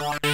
morning.